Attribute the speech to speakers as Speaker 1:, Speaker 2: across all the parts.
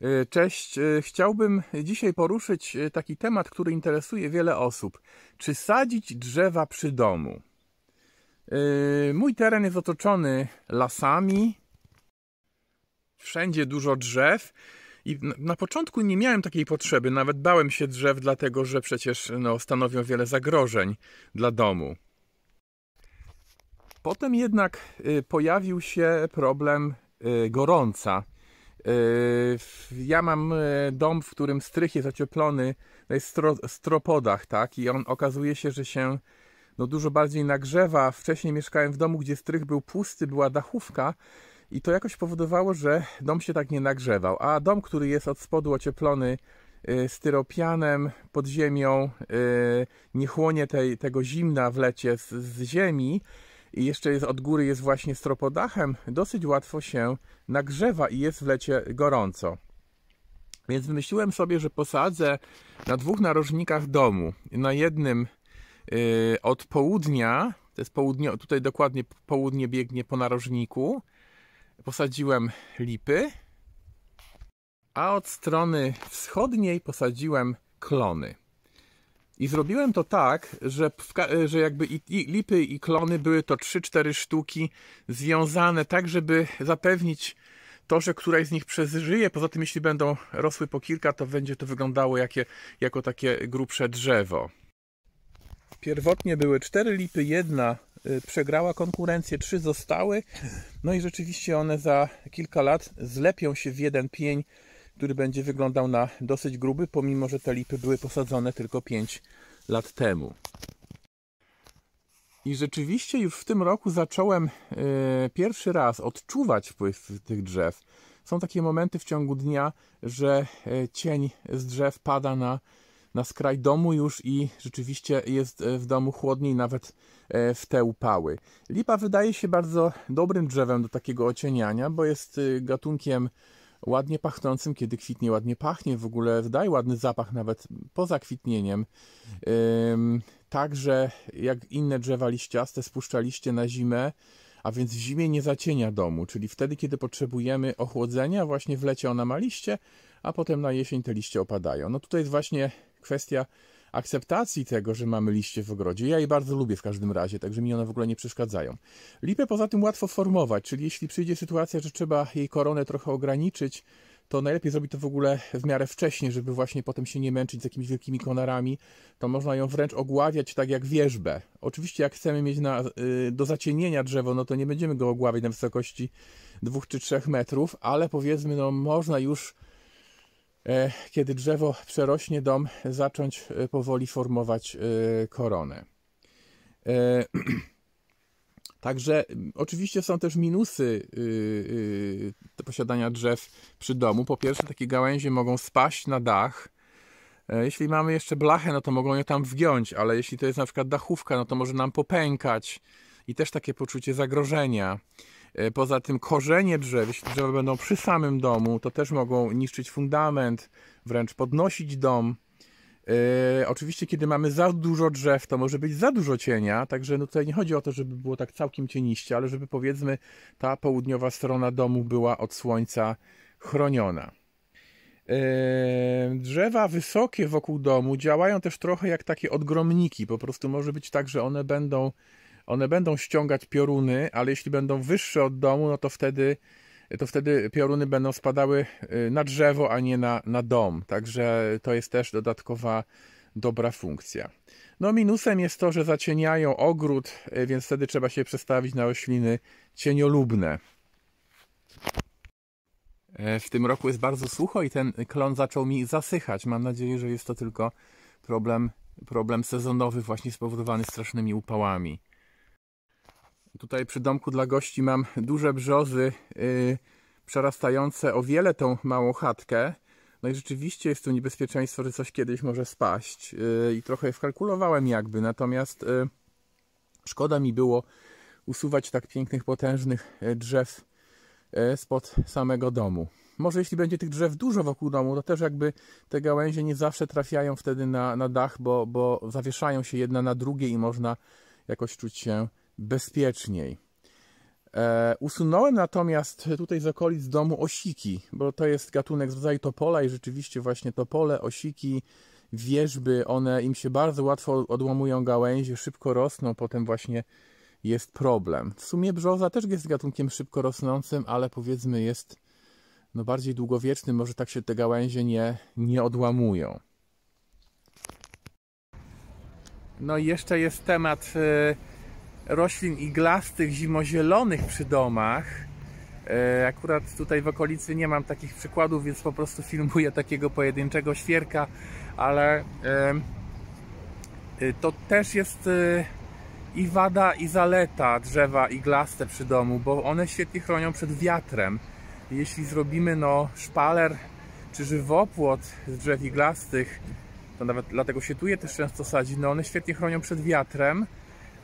Speaker 1: E, Cześć, E, chciałbym dzisiaj poruszyć e, taki temat, który interesuje wiele osób. Czy sadzić drzewa przy domu? Mój teren jest otoczony lasami, wszędzie dużo drzew i na- początku nie miałem takiej potrzeby, nawet bałem się drzew, dlatego że przecież no, stanowią wiele zagrożeń dla domu. Potem jednak pojawił się problem gorąca. Y, Ja mam y, dom, w którym strych jest ocieplony na stro, stropodach, tak? I on okazuje się, że się no, dużo bardziej nagrzewa. Wcześniej mieszkałem w domu, gdzie strych był pusty, była dachówka i to jakoś powodowało, że dom się tak nie nagrzewał. A dom, który jest od spodu ocieplony y, styropianem pod ziemią, y, nie chłonie tej, tego zimna w lecie z, z ziemi i jeszcze jest od góry jest właśnie stropodachem, dosyć łatwo się nagrzewa i jest w lecie gorąco. Więc wymyśliłem sobie, że posadzę na dwóch narożnikach domu. Na jednym y, od południa, to jest południo, tutaj dokładnie południe biegnie po narożniku, posadziłem lipy, a od strony wschodniej posadziłem klony. I zrobiłem to tak, że, że jakby i, i lipy i klony były to 3-4 sztuki związane tak, żeby zapewnić to, że któraś z nich przeżyje. Poza tym, jeśli będą rosły po kilka, to będzie to wyglądało jakie, jako takie grubsze drzewo. Pierwotnie były cztery lipy, jedna y, przegrała konkurencję, trzy zostały. No i rzeczywiście one za kilka lat zlepią się w jeden pień, który będzie wyglądał na dosyć gruby, pomimo że te lipy były posadzone tylko 5 lat temu. I rzeczywiście już w tym roku zacząłem e, pierwszy raz odczuwać wpływ tych drzew. Są takie momenty w ciągu dnia, że e, cień z drzew pada na, na skraj domu już i rzeczywiście jest e, w domu chłodniej nawet w te upały. Lipa wydaje się bardzo dobrym drzewem do takiego ocieniania, bo jest gatunkiem ładnie pachnącym, kiedy kwitnie, ładnie pachnie, w ogóle wydaje ładny zapach nawet poza kwitnieniem. Także jak inne drzewa liściaste spuszcza liście na zimę, a więc w zimie nie zacienia domu, czyli wtedy, kiedy potrzebujemy ochłodzenia, właśnie w lecie ona ma liście, a potem na jesień te liście opadają. No tutaj jest właśnie kwestia akceptacji tego, że mamy liście w ogrodzie. Ja je bardzo lubię w każdym razie, także mi one w ogóle nie przeszkadzają. Lipę poza tym łatwo formować, czyli jeśli przyjdzie sytuacja, że trzeba jej koronę trochę ograniczyć, to najlepiej zrobić to w ogóle w miarę wcześnie, żeby właśnie potem się nie męczyć z jakimiś wielkimi konarami. To można ją wręcz ogławiać tak jak wierzbę. Oczywiście jak chcemy mieć na, y, do zacienienia drzewo, no to nie będziemy go ogławiać na wysokości 2 czy 3 metrów, ale powiedzmy, no można już kiedy drzewo przerośnie dom, zacząć e, powoli formować e, koronę. E, Także mm, oczywiście są też minusy yy, yy, posiadania drzew przy domu. Po pierwsze, takie gałęzie mogą spaść na dach. E, Jeśli mamy jeszcze blachę, no to mogą je tam wgiąć, ale jeśli to jest na przykład dachówka, no to może nam popękać i też takie poczucie zagrożenia. E, Poza tym korzenie drzew, jeśli drzewa będą przy samym domu, to też mogą niszczyć fundament, wręcz podnosić dom. E, oczywiście, kiedy mamy za dużo drzew, to może być za dużo cienia, także no tutaj nie chodzi o to, żeby było tak całkiem cieniście, ale żeby powiedzmy ta południowa strona domu była od słońca chroniona. E, Drzewa wysokie wokół domu działają też trochę jak takie odgromniki. Po prostu może być tak, że one będą, one będą ściągać pioruny, ale jeśli będą wyższe od domu, no to wtedy, to wtedy pioruny będą spadały y, na drzewo, a nie na, na dom. Także to jest też dodatkowa dobra funkcja. No minusem jest to, że zacieniają ogród, y, więc wtedy trzeba się przestawić na rośliny cieniolubne. E, W tym roku jest bardzo sucho i ten klon zaczął mi zasychać. Mam nadzieję, że jest to tylko problem, problem sezonowy, właśnie spowodowany strasznymi upałami. Tutaj przy domku dla gości mam duże brzozy yy, przerastające o wiele tą małą chatkę. No i rzeczywiście jest tu niebezpieczeństwo, że coś kiedyś może spaść. Yy, I trochę wkalkulowałem jakby, natomiast yy, szkoda mi było usuwać tak pięknych, potężnych yy, drzew yy, spod samego domu. Może jeśli będzie tych drzew dużo wokół domu, to też jakby te gałęzie nie zawsze trafiają wtedy na, na dach, bo, bo zawieszają się jedna na drugie i można jakoś czuć się bezpieczniej. E, usunąłem natomiast tutaj z okolic domu osiki, bo to jest gatunek z rodzaju topola i rzeczywiście właśnie topole, osiki, wierzby, one im się bardzo łatwo odłamują gałęzie, szybko rosną, potem właśnie jest problem. W sumie brzoza też jest gatunkiem szybko rosnącym, ale powiedzmy jest no bardziej długowiecznym, może tak się te gałęzie nie, nie odłamują. No i jeszcze jest temat e, roślin iglastych, zimozielonych przy domach. E, akurat tutaj w okolicy nie mam takich przykładów, więc po prostu filmuję takiego pojedynczego świerka, ale e, to też jest i wada i zaleta drzewa iglaste przy domu, bo one świetnie chronią przed wiatrem. Jeśli zrobimy no szpaler czy żywopłot z drzew iglastych, to nawet dlatego się tu je też często sadzi, no one świetnie chronią przed wiatrem,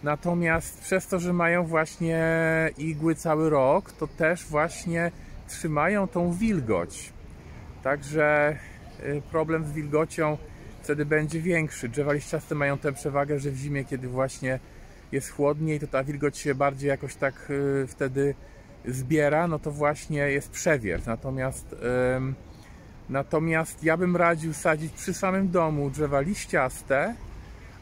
Speaker 1: natomiast przez to, że mają właśnie igły cały rok, to też właśnie trzymają tą wilgoć. Także y, problem z wilgocią wtedy będzie większy. Drzewa liściaste mają tę przewagę, że w zimie, kiedy właśnie jest chłodniej, to ta wilgoć się bardziej jakoś tak y, wtedy zbiera, no to właśnie jest przewiew. Natomiast Natomiast ja bym radził sadzić przy samym domu drzewa liściaste,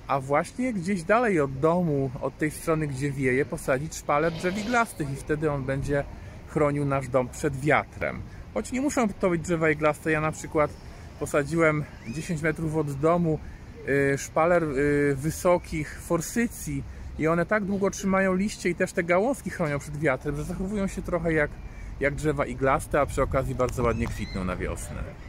Speaker 1: a właśnie gdzieś dalej od domu, od tej strony, gdzie wieje, posadzić szpaler drzew iglastych i wtedy on będzie chronił nasz dom przed wiatrem. Choć nie muszą to być drzewa iglaste, ja na przykład posadziłem 10 metrów od domu y, szpaler y, wysokich forsycji i one tak długo trzymają liście i też te gałązki chronią przed wiatrem, że zachowują się trochę jak jak drzewa iglaste, a przy okazji bardzo ładnie kwitną na wiosnę.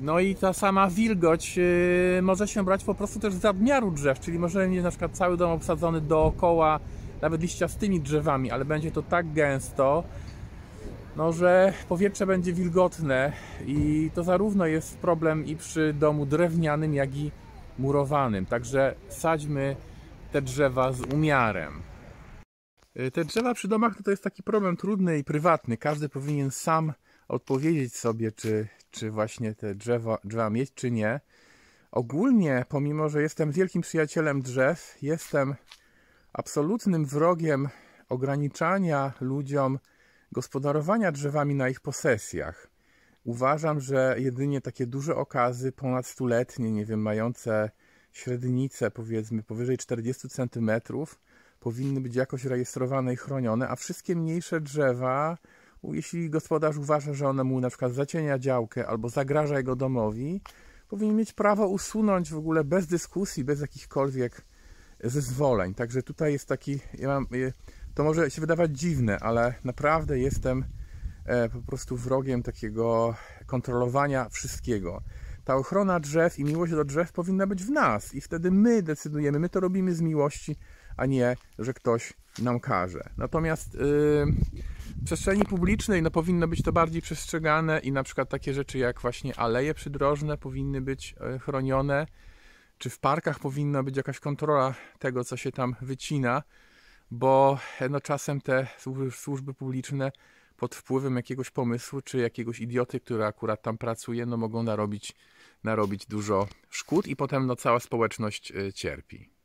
Speaker 1: No i ta sama wilgoć yy, może się brać po prostu też z nadmiaru drzew, czyli może mieć na przykład cały dom obsadzony dookoła nawet liściastymi drzewami, ale będzie to tak gęsto, no, że powietrze będzie wilgotne i to zarówno jest problem i przy domu drewnianym, jak i murowanym. Także sadźmy te drzewa z umiarem. E, te drzewa przy domach to, to jest taki problem trudny i prywatny. Każdy powinien sam odpowiedzieć sobie, czy, czy właśnie te drzewa, drzewa mieć, czy nie. Ogólnie, pomimo że jestem wielkim przyjacielem drzew, jestem absolutnym wrogiem ograniczania ludziom gospodarowania drzewami na ich posesjach. Uważam, że jedynie takie duże okazy, ponad stuletnie, nie wiem, mające średnicę powiedzmy powyżej 40 centymetrów, powinny być jakoś rejestrowane i chronione, a wszystkie mniejsze drzewa, jeśli gospodarz uważa, że one mu na przykład zacienia działkę albo zagraża jego domowi, powinien mieć prawo usunąć w ogóle bez dyskusji, bez jakichkolwiek zezwoleń. Także tutaj jest taki, ja mam, to może się wydawać dziwne, ale naprawdę jestem e, po prostu wrogiem takiego kontrolowania wszystkiego. Ta ochrona drzew i miłość do drzew powinna być w nas i wtedy my decydujemy, my to robimy z miłości, a nie, że ktoś nam każe. Natomiast yy, przestrzeni publicznej no, powinno być to bardziej przestrzegane i na przykład takie rzeczy jak właśnie aleje przydrożne powinny być e, chronione, czy w parkach powinna być jakaś kontrola tego, co się tam wycina, bo no, czasem te służby publiczne pod wpływem jakiegoś pomysłu, czy jakiegoś idioty, który akurat tam pracuje, no mogą narobić, narobić dużo szkód i potem no, cała społeczność e, cierpi.